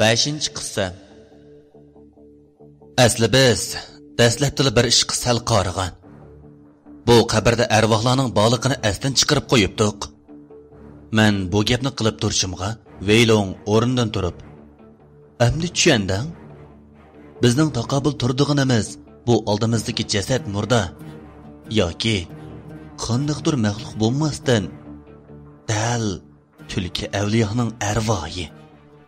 beshinchi qissa. Asli biz dastlabdili bir ishqa sal qorigan. Bu qabrda arvohlarning boliqini asdan chiqarib qo'yibdiq. Man bu gapni qilib turishimga veylong o'rnidan turib amdi tushunding bizning taqobil turdig'inimiz bu oldimizdagi jasad murda yoki qandoqdir maxluq bo'lmasdan dal tulki avliyoning arvoyi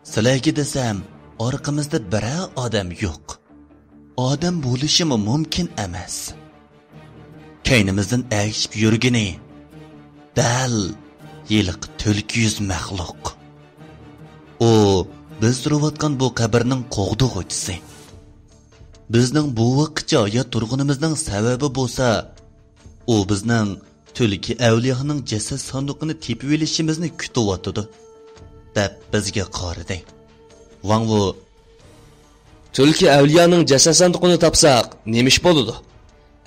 sizlarga desam orqamizda biror odam yo'q. Odam bo'lishimi mumkin emas. Kaynimizdan agishib yurgini dal yiliq to'lki yuz maxluq. U biz turayotgan bu qabrning qo'g'dug'uchisi. Bizning bu vaqtcha hayot turg'unimizning sababi bo'lsa u bizning tulki avliyoning jasad sanduqini tepib olishimizni kutyotidi deb bizga qaradi Wang Wu tulki avliyoning jasad sanduqini topsaq nima ish bo'ladi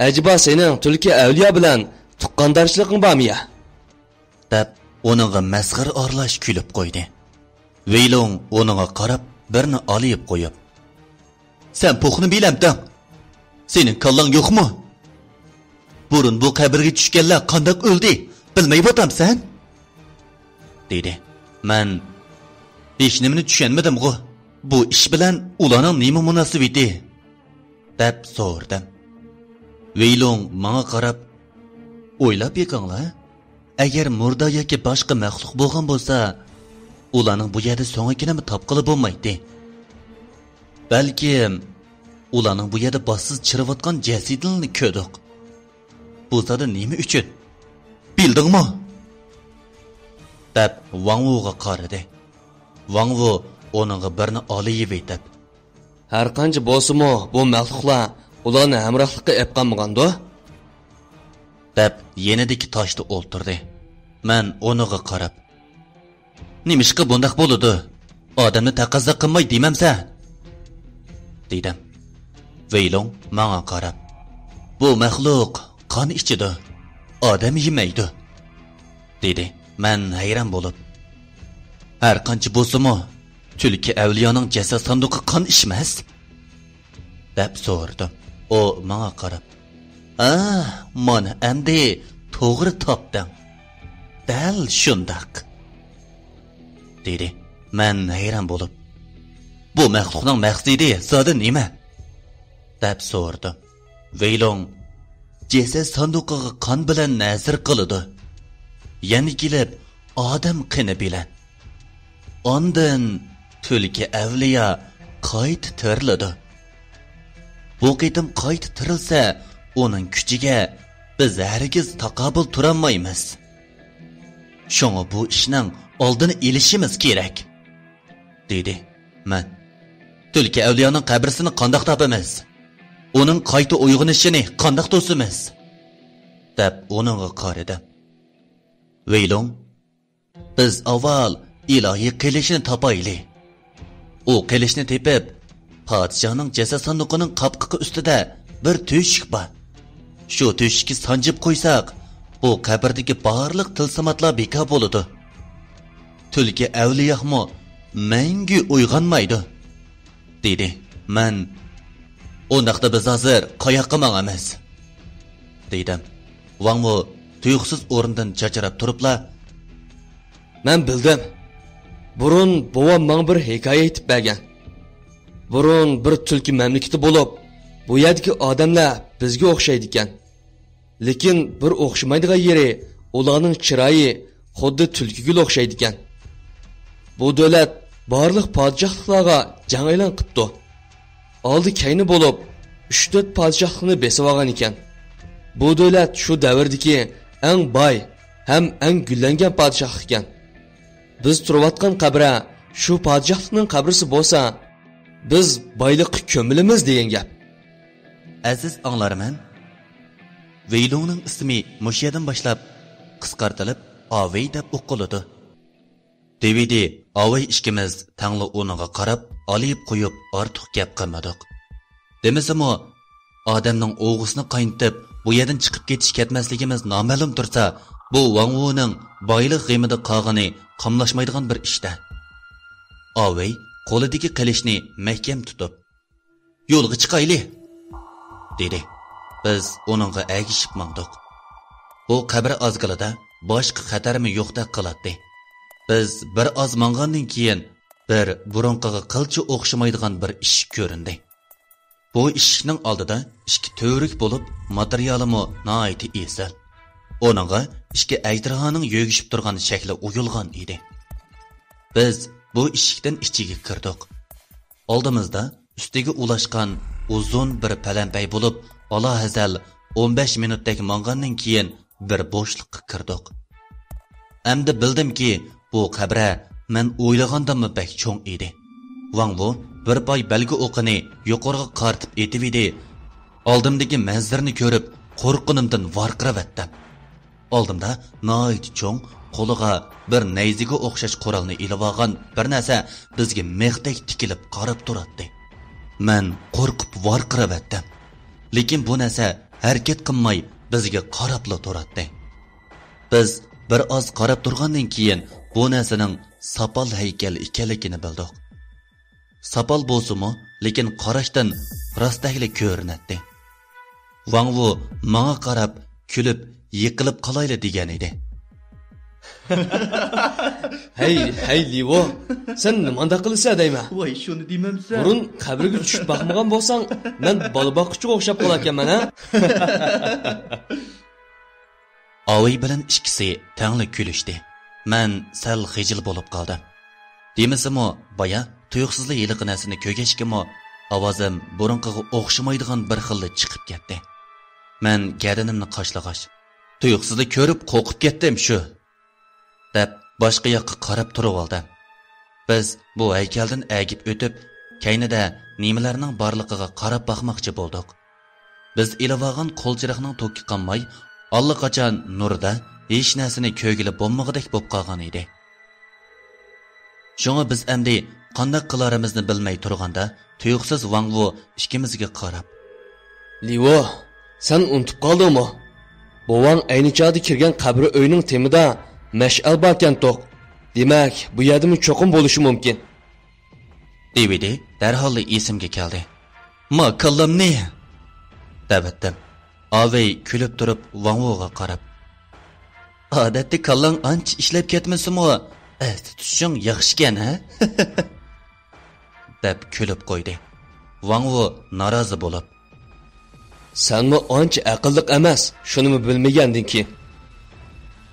ajiba sening tulki avliyo bilan tuqqandoshliging bormi deb uningga masxir orlash kulib qo'ydi veylong uningga qarab birni olib qo'yib. Sen po'xni bilamding sening kallang yo'qmi? Burun bu qabrga tushganlar qandoq o'ldi? Bilmay botamsan dedi. Man hech nimani tushunmadim g'u bu ish bilan ularning nima munosabati? deb so'rdim. Veylong manga qarab o'ylab yiqinglar agar murda yoki boshqa maxluq bo'lgan bo'lsa ularning bu yerda so'ngikinimi topqili bo'lmaydi. Balkim ularning bu yerda bossiz chiriyotgan jasidilni ko'rdik. Bu zada nima uchun? Bildingmi? deb vangvuga qaradi. Uningga birni oliyib etib har qancha bo'lsimi bu maxluqlar ularni hamrohlikqa ep qolmagandi deb yenidagi toshda o'ltirdi man uniga qarab nimishqa bundaq bo'ladi odamni taqozo qilmay demamsan dedim veylong manga qarab bu maxluq qon ichidi odam yemaydi dedi man hayron bo'lib har qancha bo'lsimi tulki avliyoning jasad sanduqi qon ishmas deb so'radim u manga qarab ah mana endi to'g'ri topding dal shundoq dedi. Man hayron bo'lib bu maxluqning maqsadi zodi nima? deb so'rdi veylong jasad sanduqiga qon bilan nazr qiladi. Yana kelib odam qini bilan ondan tulki avliyo qayt tiriladi bu qitim qayt tirilsa uning kuchiga biz hargiz taqobil turolmaymiz shunga bu ishning oldini ilishimiz kerak dedi man. Tulki avliyoning qabrisini qandoq topamiz? Uning qayta uyg'onishini qandoq to'simiz? Deb uningga qaradim veylong biz avval ilohiy qilishini topayli. U qilishni tepib podshohning jasad sanduqining qapqiqi ustida bir teshik bor. Shu teshikka sanjib qo'ysak bu qabrdagi barliq tilsimatlar bekor bo'ladi. Tulki avliyohmi mangu uyg'onmaydi dedi. Man undaqda biz hozir qayoqqa mangamiz dedim vangmu tuyuqsiz o'rnidan chacharab turibla man bildim burun bovam man bir hikoya aytib bergan. Burun bir tulki mamlakati bo'lib bu yerdagi odamlar bizga o'xshaydi ekan. Lekin bir o'xshamaydigan yeri ularning chiroyi xuddi tulkiga o'xshaydi ekan. Bu davlat barliq podshohliklarga jang e'lon qilibdi. Oldi kayni bo'lib uch to'rt podshohlikni besib olgan ekan. Bu davlat shu davrdagi eng boy ham eng gullangan podshoh ekan. Biz turayotgan qabra shu podshohlikning qabrisi bo'lsa biz boyliqqa ko'milimiz degan gap. Aziz anglarman veylungning ismi mushadan boshlab qisqartirilib ovey deb o'qiladi. Devidi ovey ikkimiz tangli o'rniga qarab olib qo'yib ortiq gap qilmadik. Demasimi odamning o'g'isini qaynitib bu yerdan chiqib ketish ketmasligimiz noma'lum tursa bu vangvuning boylik g'imida qolg'ini qamlashmaydigan bir ishda. Ovey qo'lidagi qilichni mahkam tutib yo'lga chiqayli dedi. Biz uningga agishib mangdiq u qabr ozgilida boshqa xatarmi yo'qdek qiladi biz bir oz mangandan keyin bir burunqiga qilchi o'xshamaydigan bir ish ko'rindi. Bu ishning oldida ikki to'rik bo'lib materialimi noayti esal uningga ikki ajdarhoning yo'gishib turgan shakli uyulgan edi. Biz bu eshikdan ichiga kirdik. Oldimizda ustiga ulashgan uzun bir palampay bo'lib alohazal 15 minutdek mangandan keyin bir bo'shliqqa kirdik. Әмді білдімки, bu qabra men o'ylagandammi bak cho'ng edi. Ваң bu bir poy balgi o'qini yuqoriga qartib etividi oldimdagi manzarni ko'rib qo'rqinimdan varqiravatdim. Oldimda noit cho'ng qo'liga bir nayziga o'xshash qurolni ilib olgan bir narsa bizga mexdek tikilib qarab turadi man qo'rqib varqiravatdim lekin bu narsa harakat qilmay bizga qarabla turadi biz bir oz qarab turgandan keyin bu narsaning sapal haykal ekanligini bildik. Sapal bo'lsimi lekin qarashdan rostdagili ko'rinadi Ву маңа qarab kulib yiqilib qolayli degan edi hey hey livo sen nimanda qilsa deyman voy shuni demamsan burun qabrga tushib boqmagan bo'lsang men bola boqquchiga o'xshab qolarkanman a Ovi bilan ikkisi tangli kulishdi. Man sal xijil bo'lib qoldim. Demisimi, boya tuyuqsizlik yiliqi narsani ko'gashkimi, ovozim burunqiga o'xshamaydigan bir xilda chiqib ketdi. Man gadinimni qoshlag'ash. Tuyuqsizlik ko'rib qo'rqib ketdim shu. deb boshqa yoqqa qarab turib oldim. Biz bu haykaldan agib o'tib, kaynida nimalarning borligiga qarab boqmoqchi bo'ldik. Biz ilovag'an qo'lchiroqning to'kki qanmay allaqachon nurda hech narsani ko'gili bo'lmag'idek bo'lib qolgan edi shunga biz endi qanday qilarimizni bilmay turganda tuyuqsiz vangvu ikkimizga qarab livo san unutib qoldingmi bovang ayni chog'da kirgan qabri uyning temida mash'al borkan to'q demak bu yerdami cho'qim bo'lishi mumkin devidi darhol esimga keldi ma kallamni davatdim Avey kulib turib Vanvoga qarab. Odatda kallang ancha ishlab ketmasimi? Asti tushing yaxshikan, ha? deb kulib qo'ydi. Vanvo norozi bo'lib. Sanmi ancha aqlliq emas, shunimi bilmaganding ki?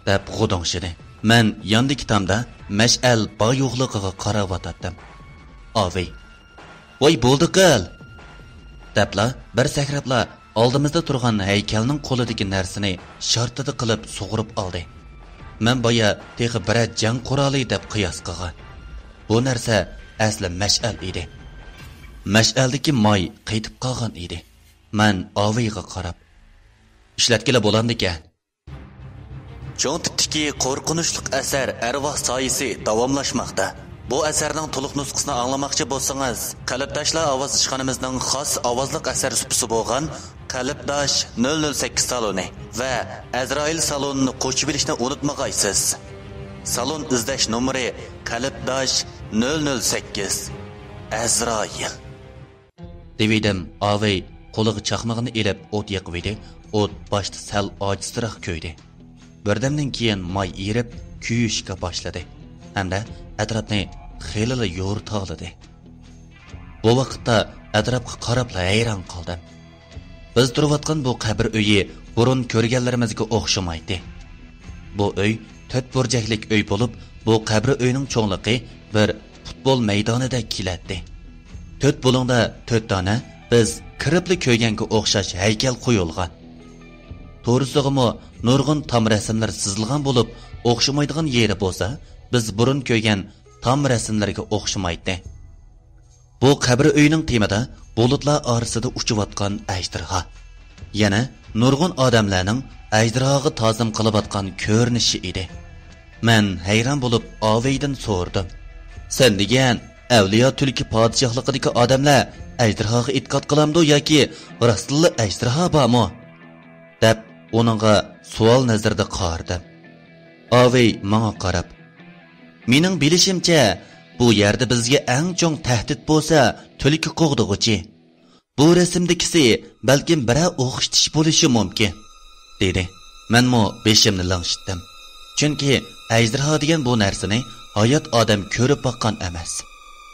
deb g'udongshidi. Men yondagi tamda mash'al bog' yo'qligiga qarab o'tatdim. Avey. Voy bo'ldi qil. debla bir sakrabla oldimizda turgan haykalning qo'lidagi narsani shartida qilib sug'urib oldi man boya texi bira jang quroli deb qiyos qilgan bu narsa asli mash'al edi mash'aldagi moy qaytib qolgan edi man oviyga qarab ishlatgila bo'landikan cho'ng tipdiki qo'rqinchli asar arvoh soyisi davomlashmoqda Bu asarning to'liq nusxasini anglamoqchi bo'lsangiz, Qalbdoshlar ovoz ishxonamizning xos ovozliq asar supisi bo'lgan Qalbdosh 008 saloni va Azroil salonini qo'shib bilishni unutmag'aysiz. Salon izlash nomeri Qalbdosh 008 Azroil. Devidim Avey qo'liga chaqmog'ini elib o't yoqib O't boshda sal ojizroq ko'ydi. Birdamdan keyin moy erib, kuyishga boshladi. Hamda atrofni xelila yo'rtolidi bu vaqtda atrofga qarab hayron qoldim. Biz turayotgan bu qabr uyi burun ko'rganlarimizga o'xshamaydi. Bu uy to'rt burchaklik uy bo'lib bu qabr uyning cho'ngligi bir futbol maydonida keladi to'rt bo'lingda to'rt dona biz kiribli ko'yganga o'xshash haykal qo'yilgan to'g'risig'imi nurg'un tom rasmlar chizilgan bo'lib o'xshamaydigan yeri bo'lsa biz burun ko'ygan tom rasmlarga o'xshamaydi. Bu qabr uyning temida bulutlar orasida uchayotgan ajdirha yana nurg'un odamlarning ajdirhog'i tozim qilayotgan ko'rinishi edi. Man hayron bo'lib oveydan so'rdim. Sen degan avliyo tulki podshohligidagi odamlar ajdirhoga e'tiqod qilamdi yoki rostilla ajdirho bormi? deb uningga savol nazarda qardi. Ovey manga qarab mening bilishimcha bu yerda bizga eng chong tahdid bo'lsa tulki qo'g'dig'uchi. Bu rasmdagisi balkim bira o'xshitish bo'lishi mumkin dedi. Manmu beshimni langshitdim chunki ajdarho degan bu narsani hayot odam ko'rib boqqan emas.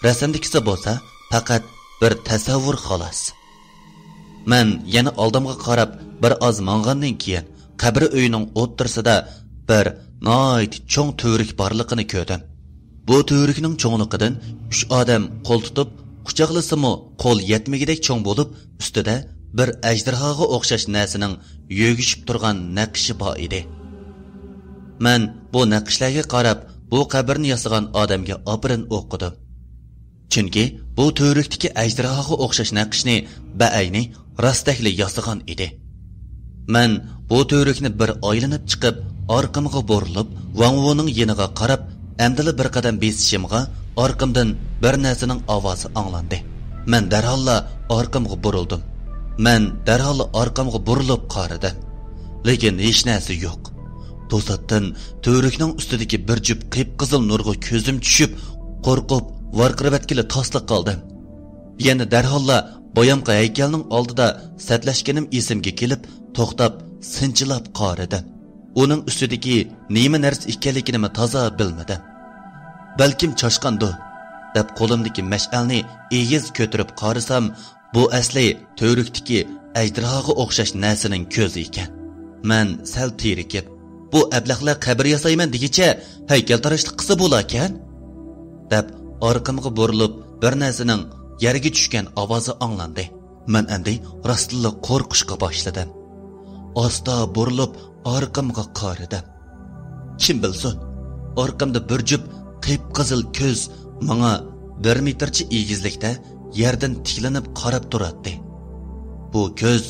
Rasmdagisi bo'lsa faqat bir tasavvur xolos. Man yana oldimga qarab bir oz mong'andan keyin qabri uyining o'ttirsida bir noit cho'ng to'rik borligini ko'rdim. Bu to'rikning cho'ngliqidan uch odam qo'l tutib quchoqlasimu qo'l yetmagidek cho'ng bo'lib ustida bir ajdarhoga o'xshash narsaning yo'gishib turgan naqshi bor edi. Man bu naqshlarga qarab bu qabrni yasagan odamga obrin o'qidim. Chunki bu to'rikdagi ajdarhoga o'xshash naqshni baayni rostakli yasagan edi. Man bu to'rikni bir aylanib chiqib orqamga burilib vangvoning yeniga qarab amdili bir qadam besishimga orqamdan bir narsaning ovozi anglandi man darholla orqamga burildim. Man darhol orqamga burilib qaradim lekin hech narsa yo'q. To'satdan to'rikning ustidagi bir jup qip qizil nurga ko'zim tushib qo'rqib varqirabatkila tosliq qoldim yana darholla boyamqa haykalning oldida satlashganim esimga kelib to'xtab sinchilab qoridim uning ustidagi nima narsa ekanligini toza bilmadim balkim choshqandu deb qo'limdagi mash'alni egiz ko'tirib qorisam bu asli to'rikdiki ajdarhoga o'xshash narsaning ko'zi ekan. Man sal terikib bu ablahlar qabr yasayman degicha haykaltarashlik qilsa bo'larkan deb orqamga burilib bir narsaning yerga tushgan ovozi anglandi man endi rostilla qo'rqishga boshladim. Osta burilib orqamga qaradim kim bilsin orqamda bir jup qip qizil ko'z manga bir metrcha egizlikda yerdan tiklanib qarab turardi bu ko'z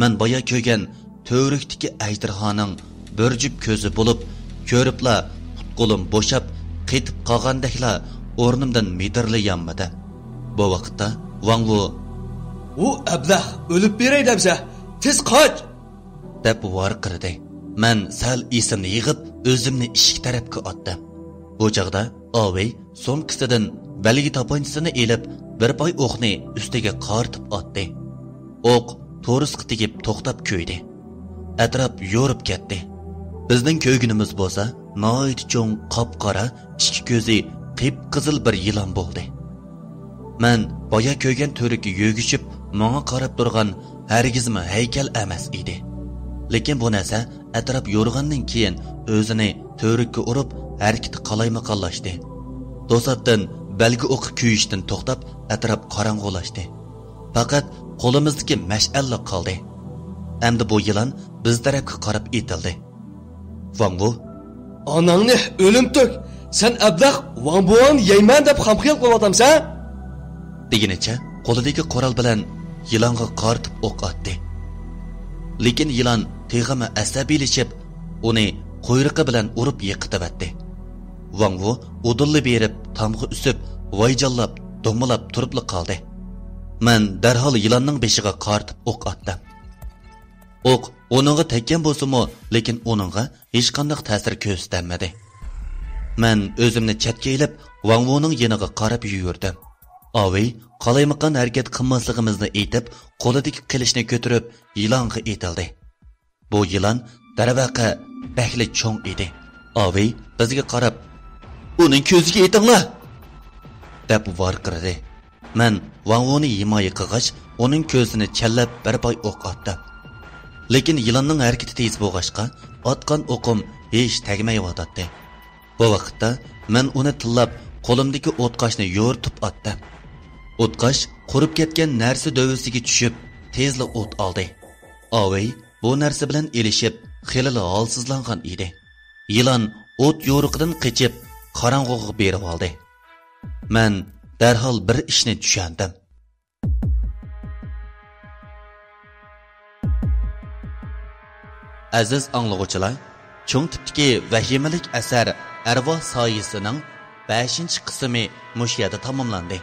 man boya ko'rgan to'rikdagi aytirxoning bir jup ko'zi bo'lib ko'ribla qo'lim bo'shab qetib qolgandakla o'rnimdan midirlayanmidi bu vaqtda vangvu u ablah o'lib beray debsa tez qoch! deb varqirdi man sal esimni yig'ib o'zimni eshik tarafga otdim bu chog'da ovey so'mkisidan baligi toponchisini elib bir poy o'qni ustiga qortib otdi. O'q to'risqa tegib to'xtab ko'ydi. Atrof yo'rib ketdi. Bizning ko'ygunimiz bo'lsa noit cho'ng qop qora ikki ko'zi qip qizil bir yilon bo'ldi. Man boya ko'ygan to'riga yo'gishib manga qarab turgan hargizmi haykal emas edi. Lekin bu narsa atrof yo'rg'andan keyin o'zini to'rikka urib harakati qalaymaqonlashdi to'satdan balgi o'qi kuyishdan to'xtab atrof qorong'ulashdi faqat qo'limizdagi mash'alla qoldi. Endi bu yilon biz tarafga qarab etildi. Vangbu onangni o'lim to'k sen ablah vangbuani yeyman deb hamxiyol qilyapsan degunicha qo'lidagi qoral bilan yilonga qortib o'q otdi. Lekin yilon teg'imi asabiylashib uni quyruqi bilan urib yiqitabatdi vangu udulli berib tomg'i usib voyjallab do'milab turibli qoldi. Man darhol yilonning beshiga qortib o'q otdim. O'q uningga tekkan bo'lsimi lekin uningga hech qanday ta'sir ko'rsatmadi Мен o'zimni chatga ilib vangvuning yeniga qarab yugurdim oviy qalaymaqan harakat qilmasligimizni aytib qo'lidagi qilichni ko'tarib yilonga etildi bu yilon darvaqa bakli cho'ng edi oviy bizga qarab uning ko'ziga etinglar deb varqiradi man vangvoni himoya qilg'ach uning ko'zini challab bir boy o'q otdim lekin yilonning harakati tez bo'lg'achqa otgan o'qim hech tagmayotdi bu vaqtda man uni tillab qo'limdagi o'tqochni yo'rtib otdim. O'tqoch qurib ketgan narsa dovisiga tushib tezla o't oldi. Ovey bu narsa bilan elishib xelili holsizlangan edi. Yilon o't yo'riqidan qechib qorong'uga berib oldi. Man darhol bir ishni tushandim aziz anglag'uvchilar cho'ng tipdagi vahimalik asar arvoh soyisining 5 qismi mush yerda tamomlandi